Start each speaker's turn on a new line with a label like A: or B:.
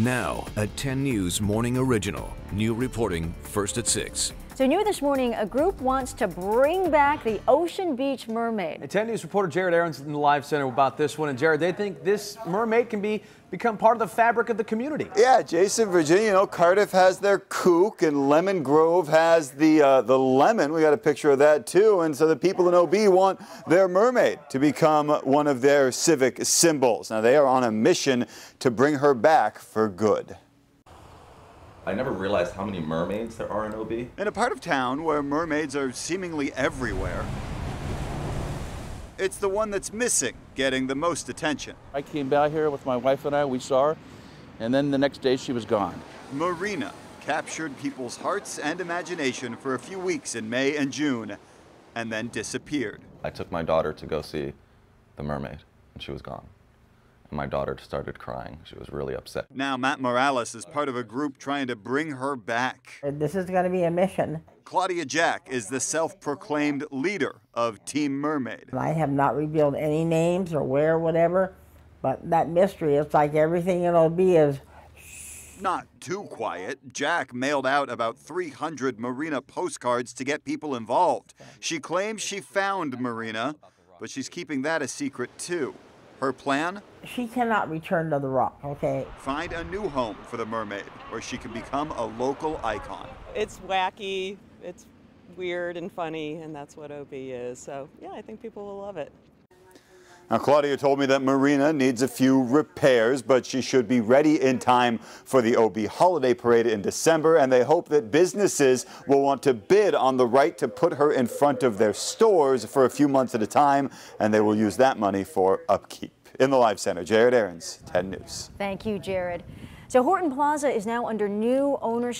A: Now, a 10 News Morning Original. New reporting first at 6.
B: So new this morning, a group wants to bring back the Ocean Beach mermaid.
C: And 10 News reporter Jared Aarons in the live center about this one. And Jared, they think this mermaid can be become part of the fabric of the community.
D: Yeah, Jason, Virginia, you know, Cardiff has their kook and Lemon Grove has the uh, the lemon. We got a picture of that too. And so the people in OB want their mermaid to become one of their civic symbols. Now they are on a mission to bring her back for good.
E: I never realized how many mermaids there are in OB.
D: In a part of town where mermaids are seemingly everywhere, it's the one that's missing getting the most attention.
F: I came by here with my wife and I, we saw her, and then the next day she was gone.
D: Marina captured people's hearts and imagination for a few weeks in May and June, and then disappeared.
E: I took my daughter to go see the mermaid, and she was gone. And my daughter started crying. She was really upset.
D: Now, Matt Morales is part of a group trying to bring her back.
G: This is going to be a mission.
D: Claudia Jack is the self proclaimed leader of Team Mermaid.
G: I have not revealed any names or where, or whatever, but that mystery, it's like everything it'll be is.
D: Not too quiet. Jack mailed out about 300 Marina postcards to get people involved. She claims she found Marina, but she's keeping that a secret too. Her plan?
G: She cannot return to the rock, okay?
D: Find a new home for the mermaid where she can become a local icon.
H: It's wacky, it's weird and funny, and that's what OB is. So, yeah, I think people will love it.
D: Now, Claudia told me that Marina needs a few repairs, but she should be ready in time for the OB holiday parade in December, and they hope that businesses will want to bid on the right to put her in front of their stores for a few months at a time, and they will use that money for upkeep. In the Live Center, Jared Aarons, 10 News.
B: Thank you, Jared. So Horton Plaza is now under new ownership.